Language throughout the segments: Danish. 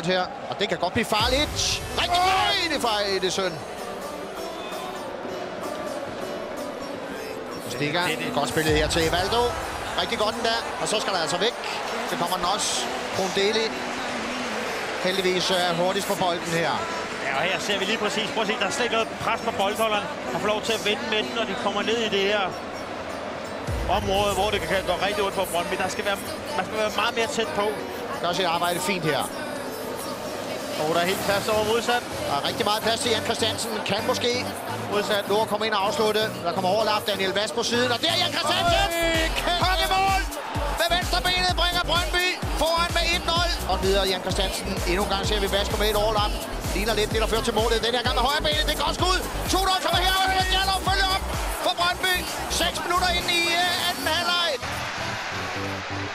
her, og det kan godt blive farligt. Rigtig oh! det fra Edesøn. Stikker. Det er godt spillet her til Valdo. Rigtig godt den der, og så skal der altså væk. Det kommer den også. Kondeli. Heldigvis er hurtigst på bolden her. Ja, og her ser vi lige præcis. Prøv at se, der er slet ikke noget pres på boldholderen. Han får lov til at vende med den, når de kommer ned i det her område, hvor det kan gå rigtig ondt på Brøndby. Der skal være, man skal være meget mere tæt på. Gør sit arbejde fint her. Og der er helt plads over modsat. Der er rigtig meget plads til Jan Christiansen. Kan måske modsat nå at komme ind og afslutte. Der kommer overlap Daniel Vass på siden. Og der er Jan Christiansen! Kongemål! Med venstre benet bringer Brøndby foran med 1-0. Og videre Jan Christiansen. Endnu en gang ser vi Vass komme med et overlap. Ligner lidt det, der fører til målet. Den her gang med højre benet. Det er godt skud. 2-0 kommer her. Og Stjernov følger op for Brøndby. 6 minutter ind i uh, anden halvleg.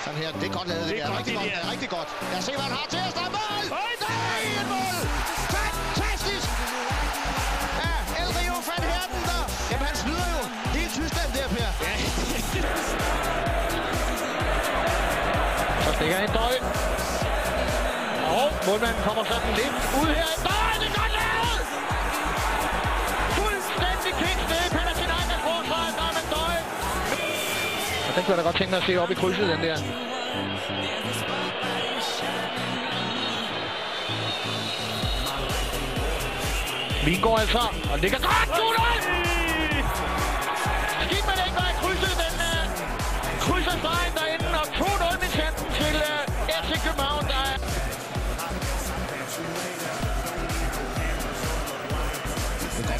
Sådan her. Det er godt lavet. Det, det er, rigtig godt. Rigtig godt. Lad os se, hvad han har til. Der er mål! Stikker en døj. Og målmanden kommer sådan lidt ud her. Nej, det er godt lavet! Fuldstændig kiks ned i Panathinaikos forsvaret. Der er en døj. Og den kunne jeg da godt tænke mig at se op i krydset, den der. Vingård altså, og ligger godt, 2-0!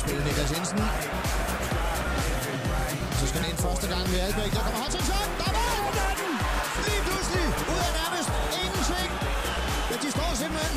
Spillet, Niklas Jensen. Så skal han ind første gang ved Albæk. Der kommer Hutchinson. Der var den! Lige pludselig, ud af nærmest ingenting. Men de står simpelthen